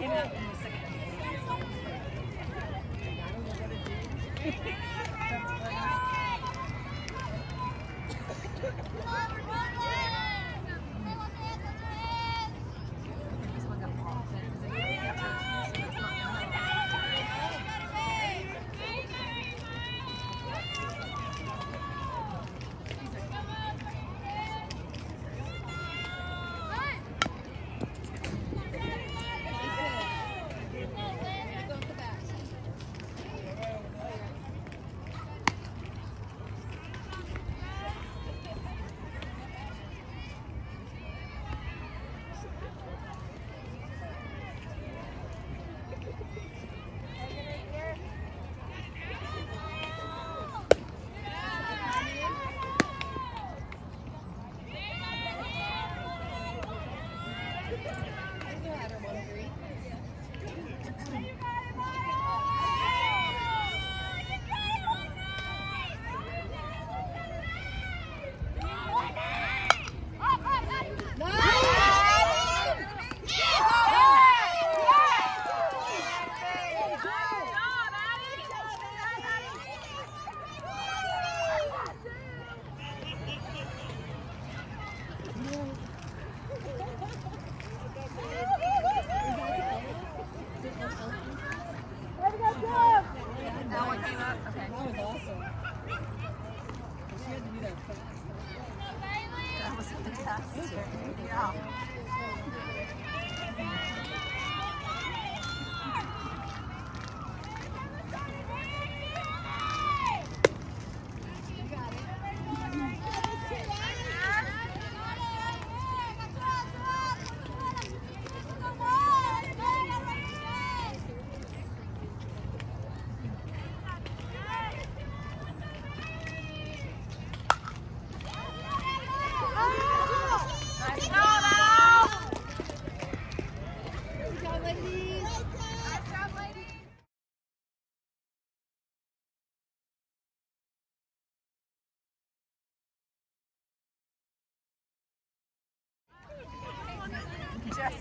came out and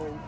cold.